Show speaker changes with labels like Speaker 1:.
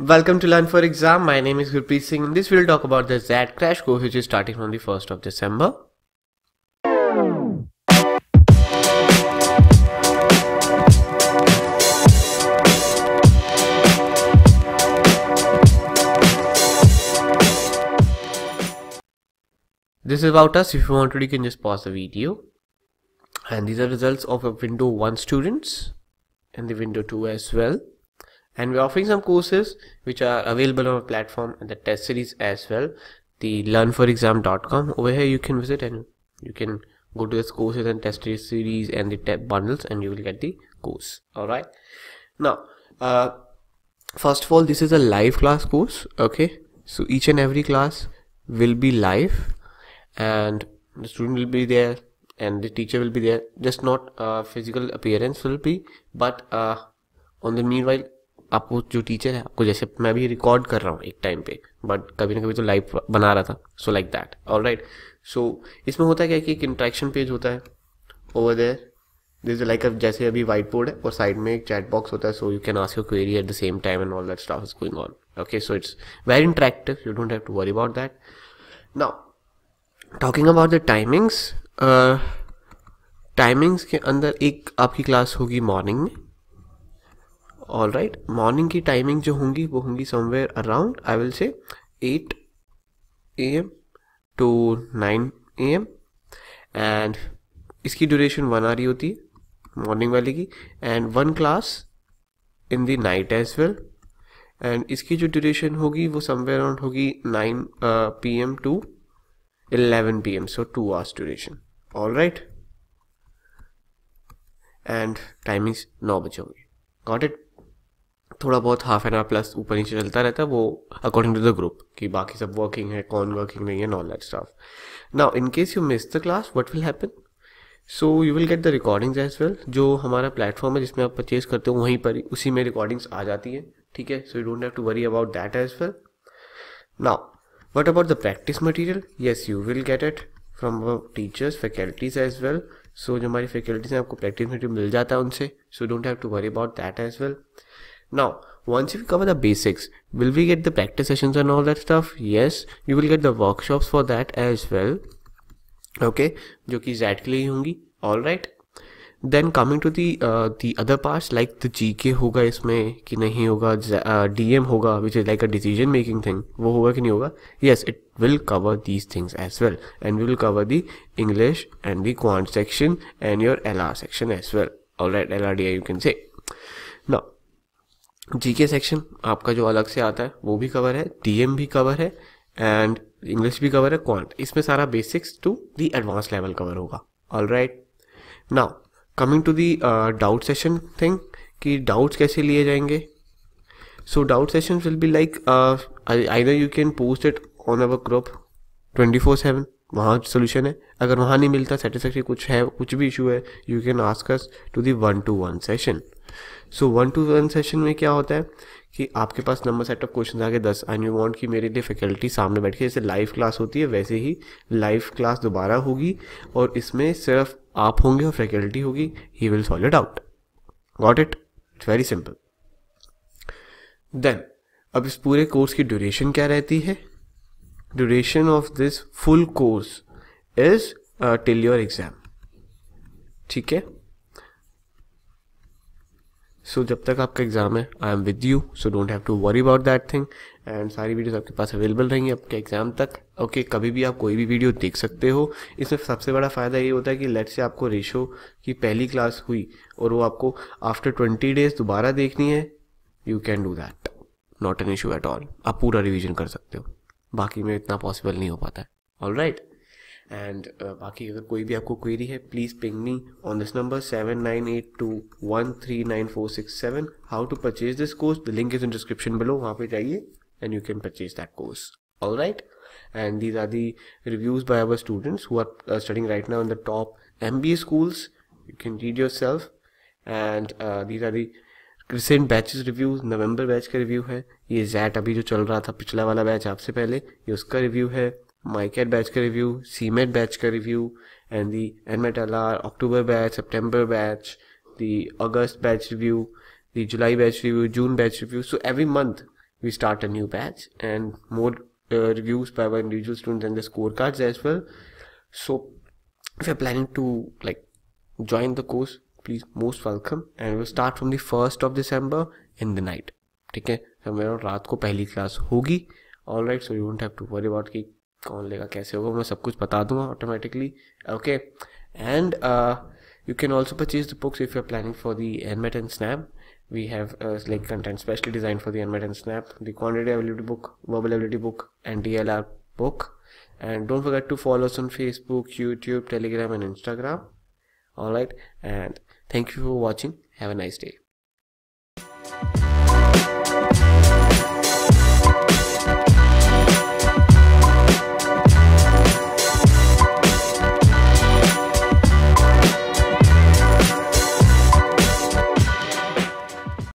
Speaker 1: Welcome to Learn for Exam. My name is Gurpreet Singh. In this we'll talk about the ZAT crash course which is starting from the 1st of December. This is about us. If you want to, you can just pause the video. And these are results of a window 1 students and the window 2 as well and we're offering some courses which are available on our platform and the test series as well. The learnforexam.com over here you can visit and you can go to this courses and test series and the bundles and you will get the course. All right. Now uh, first of all this is a live class course okay? So each and every class will be live and the student will be there and the teacher will be there. Just not uh, physical appearance will be but uh, on the meanwhile आपको जो teacher है, आपको जैसे मैं भी record कर रहा हूँ एक टाइम पे बट कभी ना कभी तो लाइव बना रहा था so like that all right so इसमें होता है क्या कि एक इंट्रैक्शन पेज होता है ओवर देयर दिस लाइक जैसे अभी व्हाइट बोर्ड है, और साइड में एक चैट बॉक्स होता है so you can ask your query at the same time and all that stuff is going on okay so it's very interactive you don't have to worry about that now talking about the timings timings के अंदर एक आपकी class होगी morning में all right morning की timing जो होंगी, वो होंगी somewhere around I will say eight A M to nine A M and इसकी ड्यूरेशन वन आ रही होती है मॉर्निंग वाले की. And one class in the night as well and इसकी जो ड्यूरेशन होगी, वो समवेयर अराउंड होगी nine P M to eleven P M so two hours duration all right and timings नौ बजे होंगी. गॉट इट थोड़ा बहुत हाफ़ एन आवर प्लस ऊपर नीचे चलता रहता है, वो अकॉर्डिंग टू द ग्रुप कि बाकी सब वर्किंग है, कौन वर्किंग नहीं है knoll that stuff now in case you miss the class what will happen so you will get the recordings as well जो हमारा प्लेटफॉर्म है जिसमें आप परचेज करते हो, वहीं पर उसी में रिकॉर्डिंग्स आ जाती है, ठीक है? So you don't have to worry about that as well now what about the practice material yes you will get it from teachers faculties as well so जो हमारी फैकल्टीज हैं, आपको प्रैक्टिस मटीरियल मिल जाता है उनसे so don't have to worry about that as well Now, once you cover the basics, will we get the practice sessions and all that stuff? Yes, you will get the workshops for that as well. Okay, जो कि Z के लिए होंगी. All right. Then coming to the uh, the other parts like the GK होगा इसमें कि नहीं होगा uh, DM होगा which is like a decision making thing वो होगा कि नहीं होगा yes it will cover these things as well and we will cover the English and the quant section and your LR section as well alright LRDI you can say now GK section आपका जो अलग से आता है, वो भी cover है DM भी कवर है एंड इंग्लिश भी कवर है क्वांट इसमें सारा basics to the advance level cover होगा. All right now coming to the doubt session thing कि डाउट्स कैसे लिए जाएँगे? So doubt session will be like either you can post it on our group twenty four seven वहाँ solution है. अगर वहाँ नहीं मिलता सेटिस्फैक्ट्री कुछ है, कुछ भी इशू है you can ask us to the one to one session so one to one session में क्या होता है कि आपके पास नंबर सेट ऑफ़ क्वेश्चन आगे दस एंड यू वांट कि मेरे लिए फैकल्टी सामने बैठ के, जैसे लाइव क्लास होती है, वैसे ही लाइव क्लास दोबारा होगी, और इसमें सिर्फ़ आप होंगे और फैकल्टी होगी ही will solve it out got it it's very simple then अब इस पूरे कोर्स की ड्यूरेशन क्या रहती है? Duration of this full course is till your exam ठीक है? सो जब तक आपका एग्ज़ाम है I am with you so don't have to worry about that thing and सारी वीडियोस आपके पास अवेलेबल रहेंगी आपके एग्ज़ाम तक. ओके okay, कभी भी आप कोई भी वीडियो देख सकते हो. इसमें सबसे बड़ा फ़ायदा ये होता है कि लेट से आपको रेशो की पहली क्लास हुई और वो आपको आफ्टर ट्वेंटी डेज़ दोबारा देखनी है you can do that not an issue at all आप पूरा रिविजन कर सकते हो. बाकी में इतना पॉसिबल नहीं हो पाता है. All right right? And uh, बाकी अगर कोई भी आपको क्वेरी है please ping me on this number seven nine eight two one three nine four six seven how to purchase this course the link is in description below वहाँ पे जाइए and you can purchase that course all right and these are the reviews by our students who are uh, studying right now in the top MBA schools. You can read yourself, and uh, these are the recent batches reviews November batch का review है. ये jet अभी जो चल रहा था पिछला वाला बैच आपसे पहले ये उसका रिव्यू है. माइकेट बैच का रिव्यू सीमेट बैच का review and the NMAT L R October batch September batch the August batch review the July batch review June batch review so every month we start a new batch and more reviews by by individual student and the score card as well so if you planning to like join the course please most welcome and will start from the first of December in the night ठीक है? मेरा रात को पहली class होगी। All right so you don't have to worry about की कौन लेगा कैसे होगा मैं सब कुछ बता दूंगा automatically okay and you can also purchase the books if you're planning for the nmet and snap we have uh, like content specially designed for the nmet and snap the quantity ability book verbal ability book and dlr book and don't forget to follow us on facebook youtube telegram and instagram all right and thank you for watching have a nice day